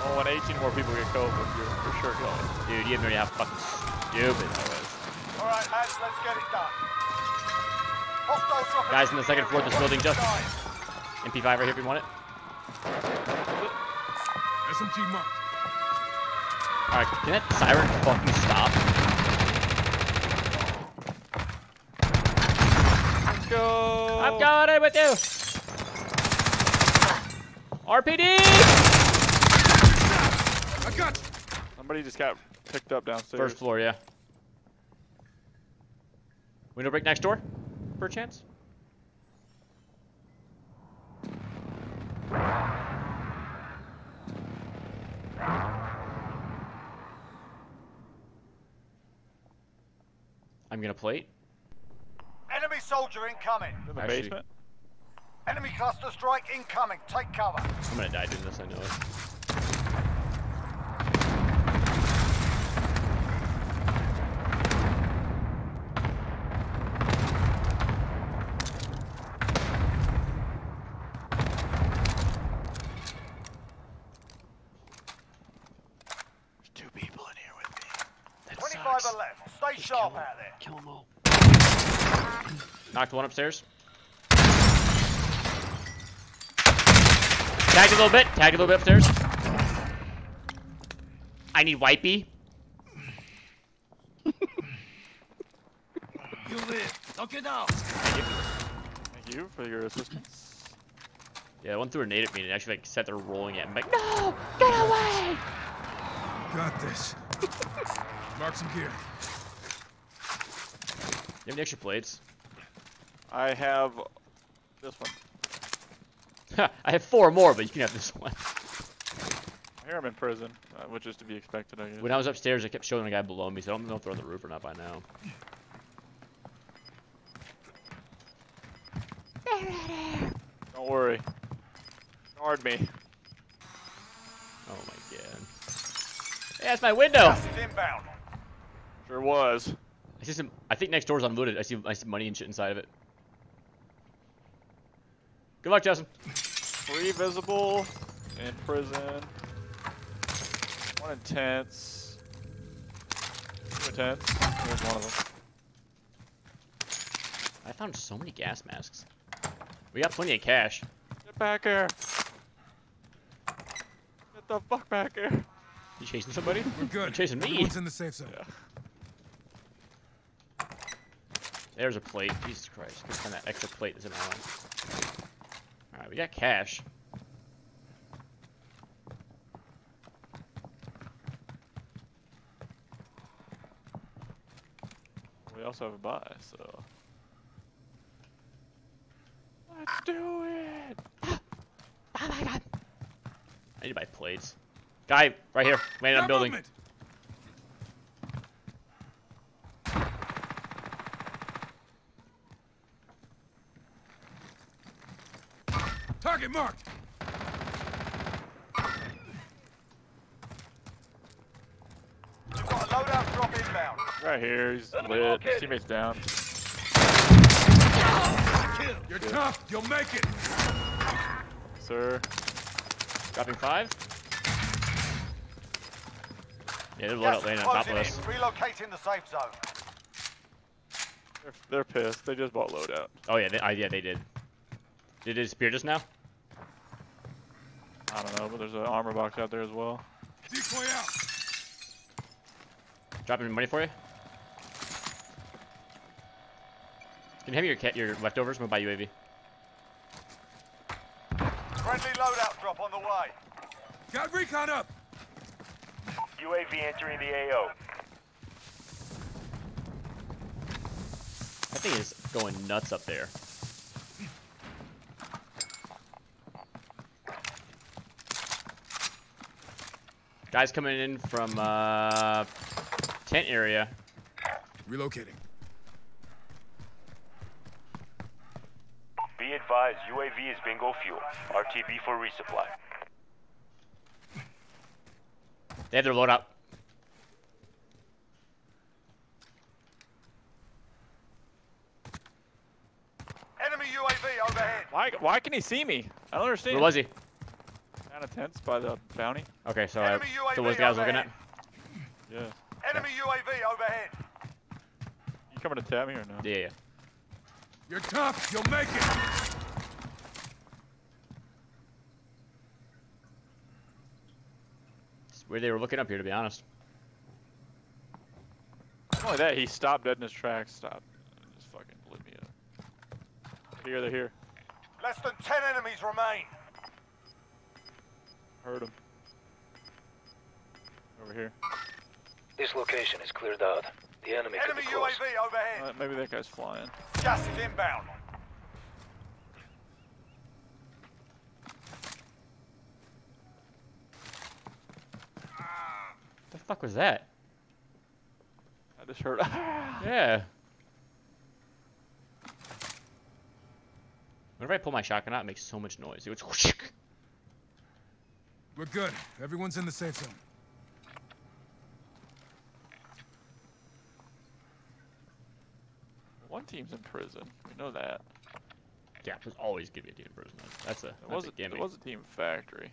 Oh, when 18 more people get COVID, you're for sure going. Dude, you have no idea how fucking stupid that was. All right, lads, let's get it done. Hostile Guys in the second floor of this building, just- MP5 right here if you want it. SMG marked. Alright, can that siren fucking stop? Let's go. I'm going with you! RPD! I got you. Somebody just got picked up downstairs. First floor, yeah. Window break next door? Per chance? I'm gonna plate. enemy soldier incoming. In the Actually- basement. Enemy cluster strike incoming. Take cover. I'm gonna die doing this, I know it. There's two people in here with me. That 25 left. Stay sharp out there. Kill them all. Knocked one upstairs. Tagged a little bit. Tagged a little bit upstairs. I need wipey. You live. Don't get out. Thank you for your assistance. Yeah, one threw a nade at me and actually like sat there rolling at me. like, no, get away! Got this. Mark some gear. You have any extra plates? I have this one. I have four more, but you can have this one. Here I'm in prison, uh, which is to be expected, I guess. When I was upstairs, I kept showing the guy below me, so I don't know if they're on the roof or not by now. Don't worry. Guard me. Oh my god. Hey, that's my window! Gas is inbound. Sure was. I see some. I think next door's unloaded. I see. I see money and shit inside of it. Good luck, Justin. Three visible in prison. One intense. Two intense. There's one of them. I found so many gas masks. We got plenty of cash. Get back here. Get the fuck back here. You chasing somebody? We're good. You're chasing me. Everyone's in the safe zone. Yeah. There's a plate. Jesus Christ. Let's find that extra plate that's in my line. Alright, we got cash. We also have a buy, so. Let's do it. Oh my god. I need to buy plates. Guy, right here. Man, I'm building. movement. Target marked. You've got a loadout drop inbound. Right here, he's lit. His teammate's down. You're tough. You'll make it. Sir. Dropping five. Yeah, they're loaded Gas up is on top of us. Relocating the safe zone. They're, they're pissed. They just bought loadout. Oh yeah, they, uh, yeah, they did. Did it disappear just now? I don't know, but there's an armor box out there as well. Decoy out. Dropping money for you? Can you have your cat your leftovers? I'm gonna buy UAV. Friendly loadout drop on the way. Got recon up. UAV entering the AO. That thing is going nuts up there. Guys coming in from uh, tent area. Relocating. Be advised, UAV is bingo fuel. RTB for resupply. They have their loadout. Enemy UAV overhead. Why, why can he see me? I don't understand. Where was he? Kind of tense by the bounty. Okay, so I, Enemy UAV so what the guy was looking at? Yeah. Enemy UAV overhead. You coming to tap me or no? Yeah, yeah. You're tough. You'll make it. where they were looking up here, to be honest. Not only that, he stopped dead in his tracks. Stopped. and Just fucking blew me up. Here, they're here. Less than 10 enemies remain. Heard him. Over here. This location is cleared out. The enemy could be close. UAV overhead. Uh, maybe that guy's flying. Gas is inbound. What the fuck was that? I just heard. Yeah. Whenever I pull my shotgun out, it makes so much noise. It goes whoosh. We're good. Everyone's in the safe zone. One team's in prison. We know that. Yeah, there's always gonna be a team in prison. That's a It that's was a a, gimme. it was a team factory.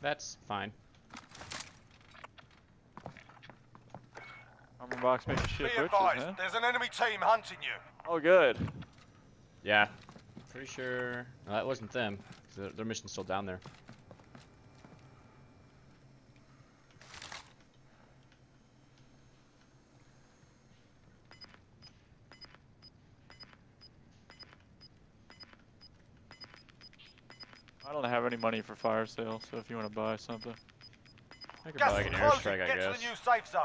That's fine. Armor box making Be shit butchers, advised, man. there's an enemy team hunting you. Oh, good. Yeah. Pretty sure. No, that wasn't them. their, their mission's still down there. I don't have any money for fire sale, so if you want to buy something. I could Gas buy is like an closing. airstrike, I Get guess. to the new safe zone.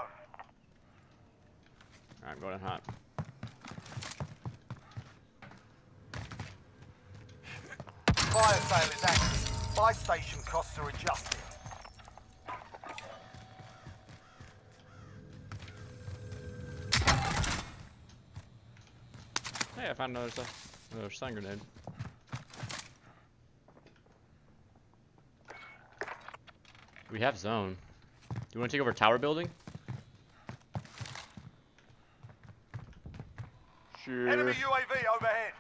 Alright, I'm going in hot. Fire sale is active. Buy station costs are adjusted. Hey, I found another stuff. Another stun grenade. We have zone. Do you want to take over tower building? Sure. Enemy UAV overhead.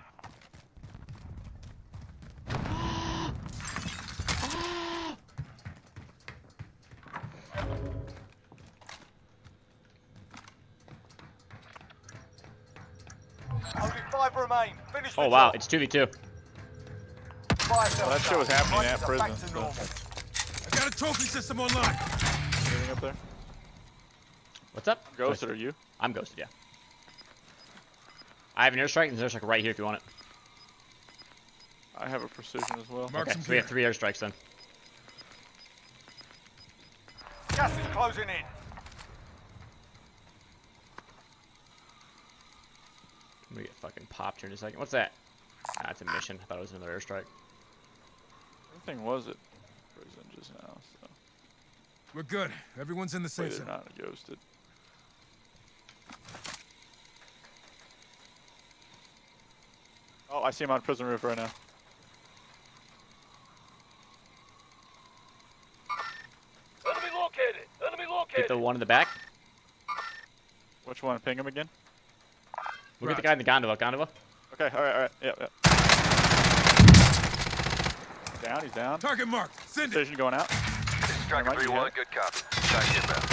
Remain. Finish the Oh wow, job. it's 2v2. Fire sale Well, that shit was happening at Prices prison, to so- I got a trophy system online. Anything up there? What's up? Ghosted, are you? I'm ghosted, yeah. I have an airstrike and there's an airstrike right here if you want it. I have a precision as well. Mark Okay, so we have three airstrikes then. Gas is closing in. I'm gonna get fucking popped here in a second. What's that? Ah, it's a mission. I thought it was another airstrike. Everything was at prison just now, so We're good. Everyone's in the wait, safe they're zone. not ghosted. Oh, I see him on prison roof right now. Enemy located! Enemy Get located! the one in the back. Which one? Ping him again? We'll get the guy in the gondola. Gondola. Okay, alright, alright. Yep, yep. Down, he's down. Target marked. Send it. Precision going out. This is Striker Striker 3-1, 3-1, good copy. Target inbound.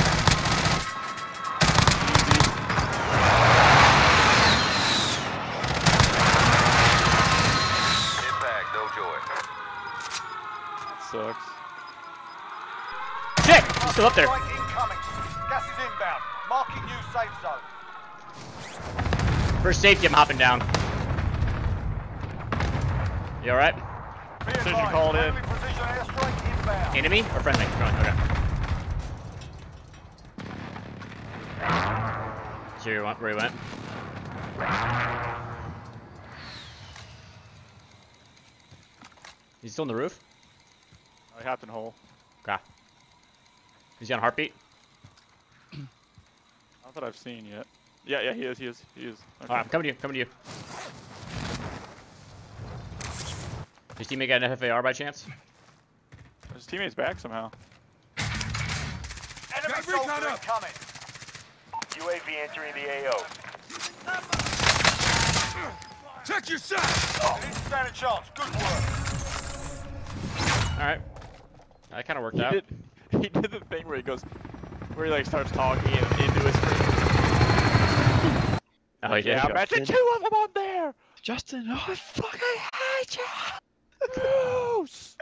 Impact, no joy. That sucks. Shit! He's still up there. Incoming. Gas is inbound. Marking new safe zone. For safety, I'm hopping down. You alright? Be Precision called in. enemy precision airstrike inbound. Enemy or friendly? Friendly, Okay. So you went where he went? He's still on the roof? Oh, he hopped in hole. Okay. He's on heartbeat? Not that I've seen yet. Yeah, yeah, he is, he is, he is. Okay. Alright, I'm coming to you, coming to you. His teammate got an FFAR by chance? His teammate's back somehow. Enemy soldier incoming. UAV entering the AO. Check your shot! Oh, Spanish shots. Good work. All right. That kind of worked he out. Did, he did the thing where he goes, where he like starts talking into his Oh yeah, Justin. I mentioned two of them on there. Justin, oh fuck, I hate you. Bruce.